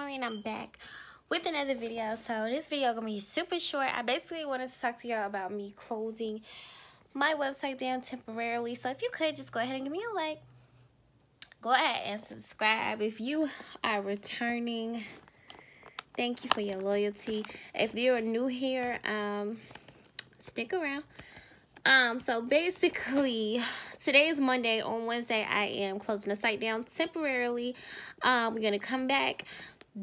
Marie and I'm back with another video. So this video gonna be super short. I basically wanted to talk to y'all about me closing my website down temporarily. So if you could just go ahead and give me a like. Go ahead and subscribe. If you are returning, thank you for your loyalty. If you're new here, um, stick around. Um, so basically, today is Monday. On Wednesday, I am closing the site down temporarily. Um, we're gonna come back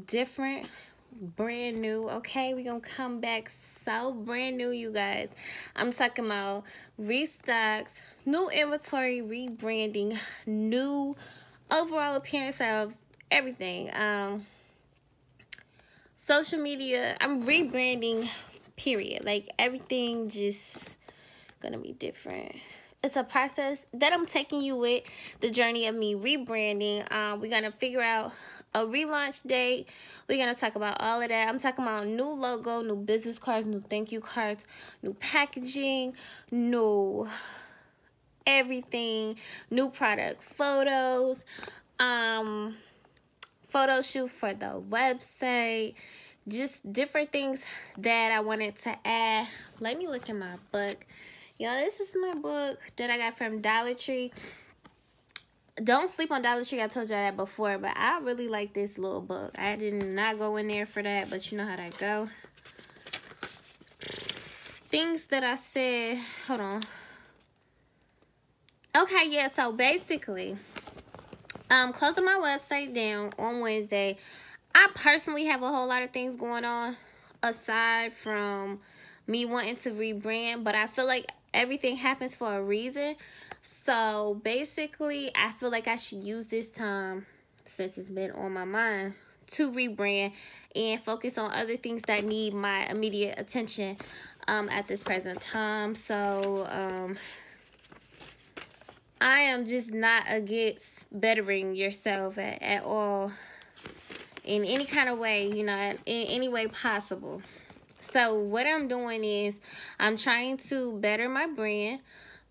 different, brand new. Okay, we're gonna come back so brand new, you guys. I'm talking about restocks, new inventory, rebranding, new overall appearance of everything. Um, social media. I'm rebranding. Period. Like everything just gonna be different it's a process that i'm taking you with the journey of me rebranding um we're gonna figure out a relaunch date. We're gonna talk about all of that. I'm talking about new logo new business cards new thank you cards new packaging new everything new product photos um photo shoot for the website just different things that i wanted to add. Let me look in my book. Y'all, this is my book that I got from Dollar Tree. Don't sleep on Dollar Tree. I told y'all that before, but I really like this little book. I did not go in there for that, but you know how that go. Things that I said, hold on. Okay, yeah, so basically, um, closing my website down on Wednesday. I personally have a whole lot of things going on aside from me wanting to rebrand, but I feel like everything happens for a reason. So basically, I feel like I should use this time, since it's been on my mind, to rebrand and focus on other things that need my immediate attention um, at this present time. So, um, I am just not against bettering yourself at, at all in any kind of way, you know, in any way possible. So what I'm doing is I'm trying to better my brand.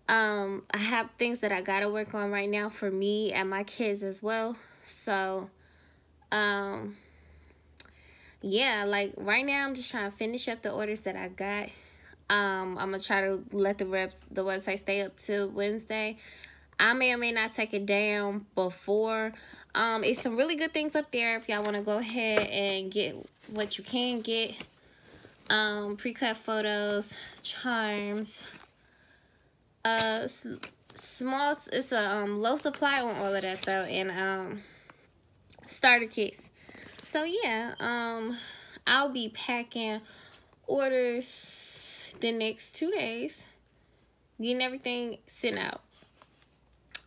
Um, I have things that I gotta work on right now for me and my kids as well. So, um, yeah, like right now I'm just trying to finish up the orders that I got. Um, I'm gonna try to let the reps the website stay up to Wednesday. I may or may not take it down before. Um, it's some really good things up there if y'all want to go ahead and get what you can get um, pre-cut photos, charms, uh, small, it's a um, low supply on all of that though, and um, starter kits. So yeah, um, I'll be packing orders the next two days, getting everything sent out.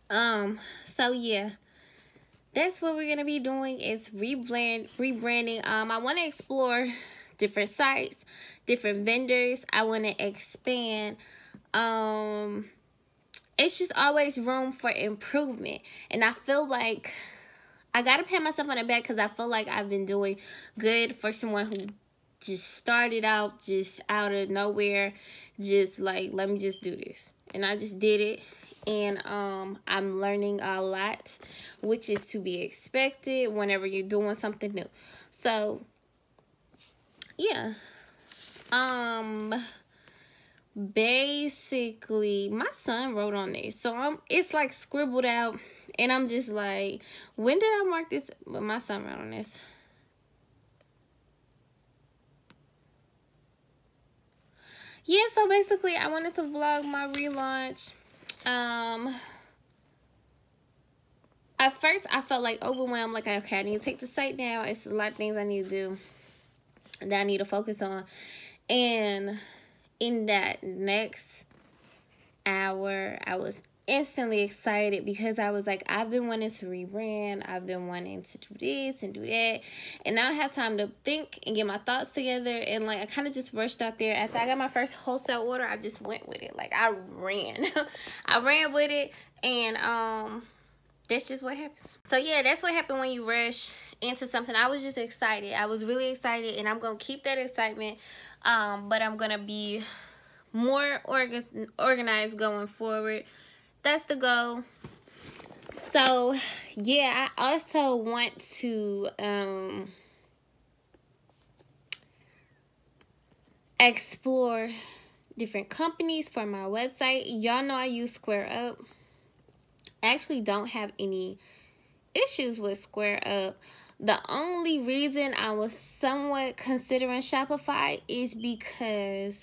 Um, so yeah, that's what we're gonna be doing is rebrand, rebranding. Um, I want to explore different sites, different vendors. I want to expand. Um, it's just always room for improvement. And I feel like I got to pat myself on the back because I feel like I've been doing good for someone who just started out just out of nowhere. Just like, let me just do this. And I just did it and um i'm learning a lot which is to be expected whenever you're doing something new so yeah. Um basically my son wrote on this. So i'm it's like scribbled out and i'm just like when did i mark this? But my son wrote on this. Yeah so basically i wanted to vlog my relaunch. Um at first i felt like overwhelmed like okay i need to take the site down. It's a lot of things i need to do that I need to focus on. And in that next hour, I was instantly excited because I was like, I've been wanting to rebrand. I've been wanting to do this and do that. And now I have time to think and get my thoughts together. And like, I kind of just rushed out there. After I got my first wholesale order, I just went with it. Like, I ran. I ran with it. And, um, that's just what happens. So yeah, that's what happened when you rush into something. I was just excited. I was really excited and I'm going to keep that excitement. Um, but I'm going to be more organized going forward. That's the goal. So yeah, I also want to um, explore different companies for my website. Y'all know I use Square Up. Actually don't have any issues with Square Up. The only reason I was somewhat considering Shopify is because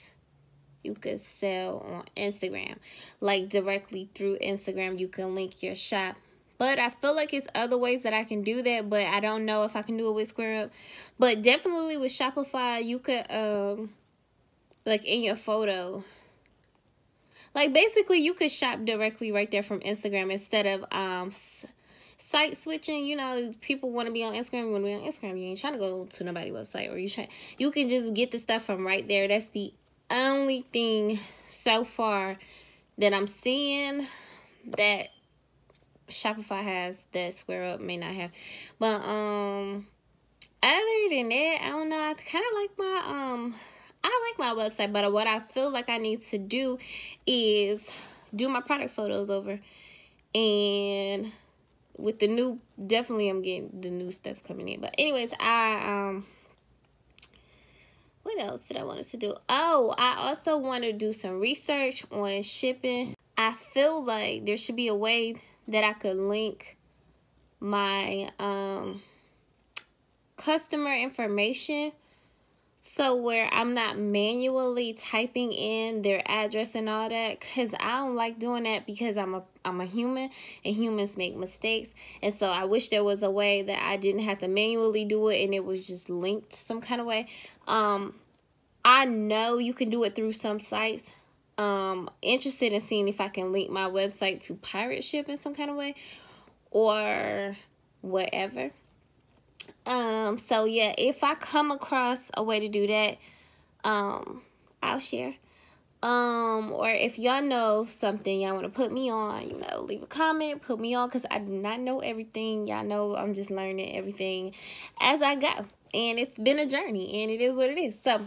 you could sell on Instagram. Like directly through Instagram, you can link your shop. But I feel like it's other ways that I can do that, but I don't know if I can do it with Square Up. But definitely with Shopify, you could um like in your photo. Like basically you could shop directly right there from Instagram instead of um site switching, you know, people want to be on Instagram, to be on Instagram, you ain't trying to go to nobody's website or you try you can just get the stuff from right there. That's the only thing so far that I'm seeing that Shopify has that Square Up may not have. But um other than that, I don't know. I kind of like my um I like my website, but what I feel like I need to do is do my product photos over and with the new definitely I'm getting the new stuff coming in. But anyways, I um what else did I want us to do? Oh, I also want to do some research on shipping. I feel like there should be a way that I could link my um customer information so where I'm not manually typing in their address and all that cuz I don't like doing that because I'm a I'm a human and humans make mistakes. And so I wish there was a way that I didn't have to manually do it and it was just linked some kind of way. Um I know you can do it through some sites. Um interested in seeing if I can link my website to pirate ship in some kind of way or whatever um so yeah if I come across a way to do that um I'll share. Um or if y'all know something y'all want to put me on you know leave a comment put me on because i do not know everything. Y'all know i'm just learning everything as i go and it's been a journey and it is what it is. So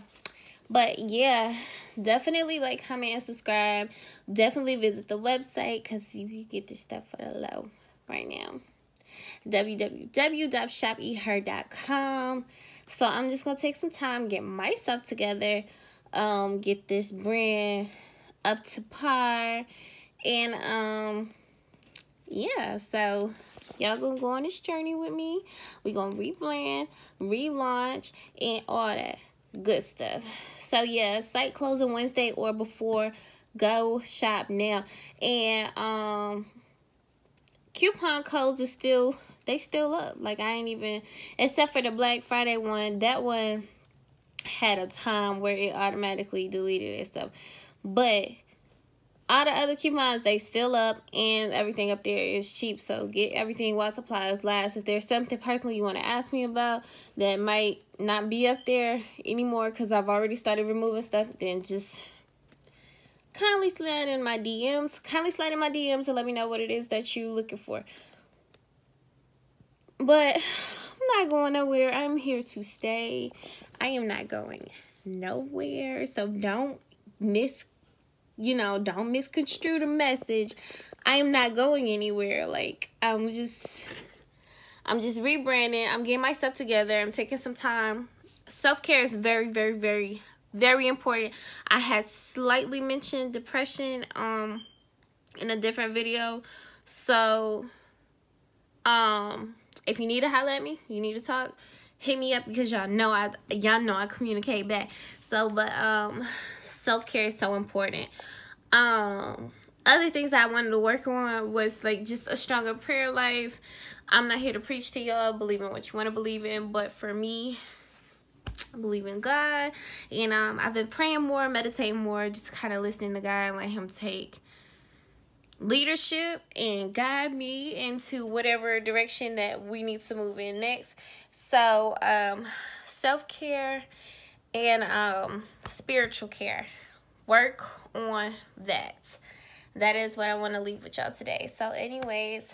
but yeah definitely like comment and subscribe. Definitely visit the website because you can get this stuff for the low right now www.shopeher.com so i'm just gonna take some time get myself together um get this brand up to par and um yeah so y'all gonna go on this journey with me. We gonna rebrand relaunch and all that good stuff. So yeah site closing wednesday or before. Go shop now. And um coupon codes is still they still up like i ain't even except for the black friday one that one had a time where it automatically deleted and stuff. But all the other coupons, they still up and everything up there is cheap. So get everything while supplies last. If there's something personally you want to ask me about that might not be up there anymore because I've already started removing stuff, then just kindly slide in my DMs. Kindly slide in my DMs and let me know what it is that you're looking for. But I'm not going nowhere. I'm here to stay. I am not going nowhere. So don't miss, you know, don't misconstrue the message. I am not going anywhere. Like, I'm just, I'm just rebranding. I'm getting my stuff together. I'm taking some time. Self-care is very, very, very, very important. I had slightly mentioned depression um in a different video. So, um, if you need to holler at me, you need to talk hit me up because y'all know I y'all know I communicate back. So, but um, self care is so important. Um, other things I wanted to work on was like just a stronger prayer life. I'm not here to preach to y'all, believe in what you want to believe in, but for me, I believe in God, and um, I've been praying more, meditating more, just kind of listening to God and let Him take leadership and guide me into whatever direction that we need to move in next. So, um, self-care and um, spiritual care. Work on that. That is what I want to leave with y'all today. So, anyways,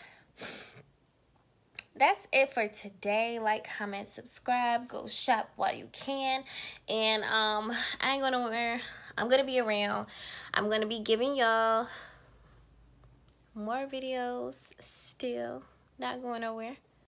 that's it for today. Like, comment, subscribe. Go shop while you can. And um, I ain't going to wear... I'm to be around. I'm to be giving y'all more videos still. Not going nowhere.